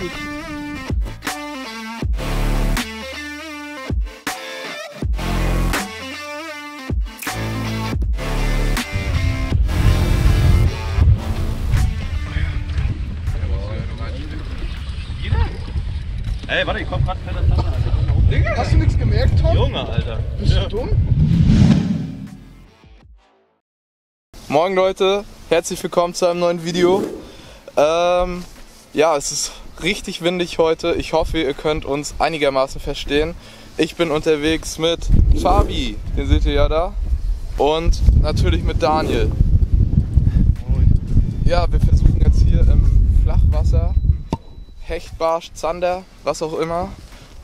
gut. Ey, warte, ich komm grad fette Tasse, Alter. Hast du nichts gemerkt, Tom? Junge, Alter. Bist du dumm? Moin Leute, herzlich willkommen zu einem neuen Video. Ähm, ja, es ist richtig windig heute. Ich hoffe, ihr könnt uns einigermaßen verstehen. Ich bin unterwegs mit Fabi, den seht ihr ja da. Und natürlich mit Daniel. Ja, wir versuchen jetzt hier im Flachwasser, Hecht, Barsch, Zander, was auch immer.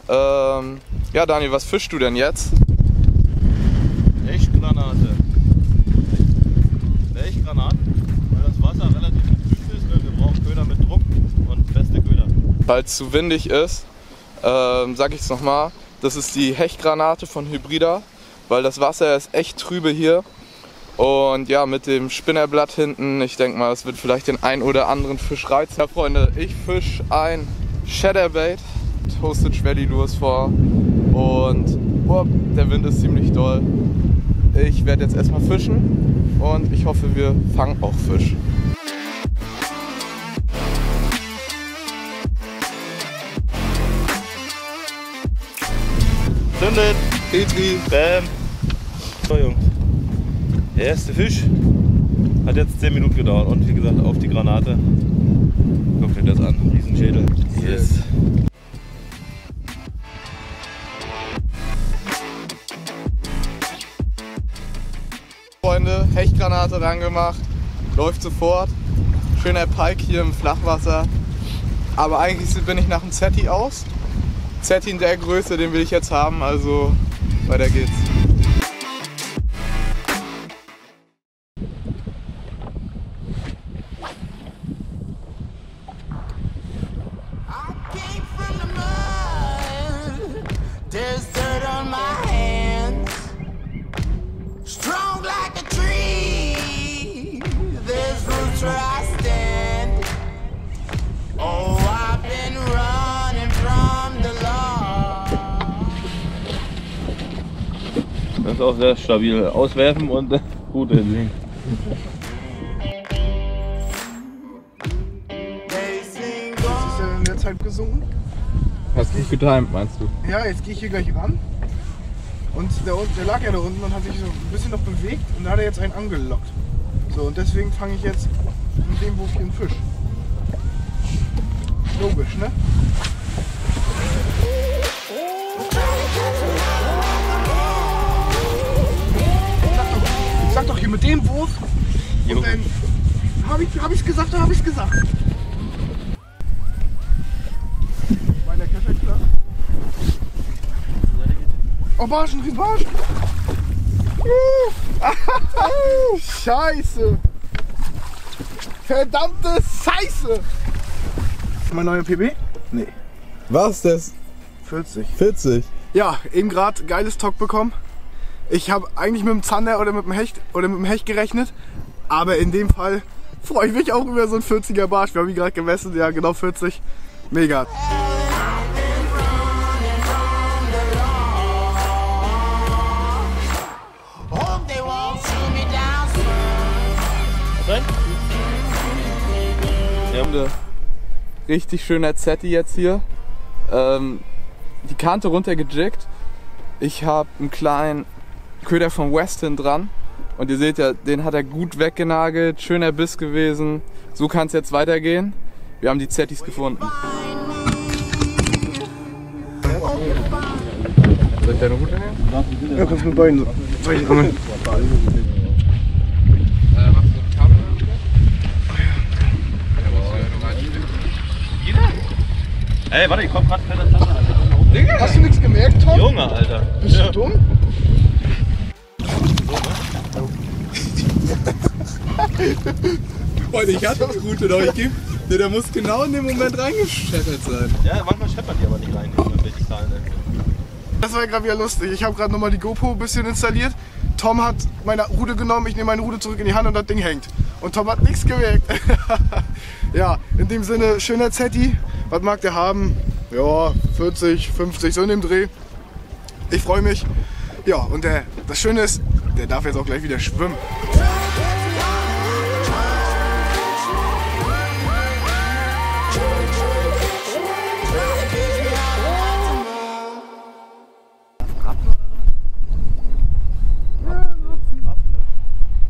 Ähm, ja, Daniel, was fischst du denn jetzt? Lechgranate. Lechgranat, weil das Wasser relativ trüb ist. Ne? Wir brauchen Köder mit Druck und feste Köder. Weil es zu windig ist, ähm, sag ich es nochmal, das ist die Hechtgranate von Hybrida, weil das Wasser ist echt trübe hier. Und ja, mit dem Spinnerblatt hinten, ich denke mal, es wird vielleicht den ein oder anderen Fisch reizen. Ja, Freunde, ich fisch ein Shadowbait, Toasted Schwelly Lures vor. Und boah, der Wind ist ziemlich doll. Ich werde jetzt erstmal fischen und ich hoffe, wir fangen auch Fisch. Zündet! Petri, Bam! So, Jungs. Der erste Fisch hat jetzt 10 Minuten gedauert. Und wie gesagt, auf die Granate. Guckt euch das an. Riesenschädel. Yes. Freunde, Hechtgranate rangemacht, läuft sofort. Schöner Pike hier im Flachwasser. Aber eigentlich bin ich nach dem Zetti aus. Zetti in der Größe, den will ich jetzt haben, also weiter geht's. Das ist auch sehr stabil. Auswerfen und äh, gut hinlegen. Sing Ist der in der Zeit gesunken? Hast du getimt, meinst du? Ja, jetzt gehe ich hier gleich ran. Und der, der lag ja da unten und hat sich so ein bisschen noch bewegt und da hat er jetzt einen angelockt. So, und deswegen fange ich jetzt mit dem Wurf hier einen Fisch. Logisch, ne? Hier mit dem Wurf und dann habe ich hab ich's gesagt, da habe ich's gesagt. Meine Kescher klar. Oh, Barsch, ein riesen Barsch. Uh, Scheiße. Verdammte Scheiße. Mein neuer PB? Nee. Was das? 40. 40. Ja, eben gerade geiles Talk bekommen. Ich habe eigentlich mit dem Zander oder mit dem Hecht oder mit dem Hecht gerechnet, aber in dem Fall freue ich mich auch über so einen 40er Barsch. Wir haben ihn gerade gemessen, ja genau 40. Mega. Down soon. Freunde, richtig schöner Zetti jetzt hier. Ähm, die Kante runtergejiggt. Ich habe einen kleinen Köder von Weston dran. Und ihr seht ja, den hat er gut weggenagelt. Schöner Biss gewesen. So kann es jetzt weitergehen. Wir haben die Zettis gefunden. Soll ich deine Route nehmen? Ja, kannst mit beiden. Soll ich Kabel? Ey, warte, ich komm grad fette Tasse, Alter. Hast du nichts gemerkt, Tom? Junge, Alter. Bist du dumm? Freunde, ich hatte die Route noch. Ich geb, der, der muss genau in dem Moment reingescheppert sein. Ja, manchmal scheppert die aber nicht rein, die Zahlen nennen. Das war gerade wieder lustig. Ich habe gerade nochmal die GoPro ein bisschen installiert. Tom hat meine Rute genommen, ich nehme meine Rute zurück in die Hand und das Ding hängt. Und Tom hat nichts gemerkt. ja, in dem Sinne, schöner Zetti. Was mag der haben? Ja, 40, 50, so in dem Dreh. Ich freue mich. Ja, und der, das Schöne ist, der darf jetzt auch gleich wieder schwimmen.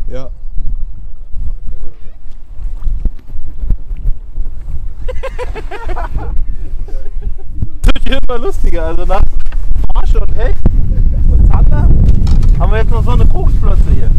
Ja. Das wird immer lustiger. Also nach Arsche und Zander haben wir jetzt noch so eine Koksflotze hier.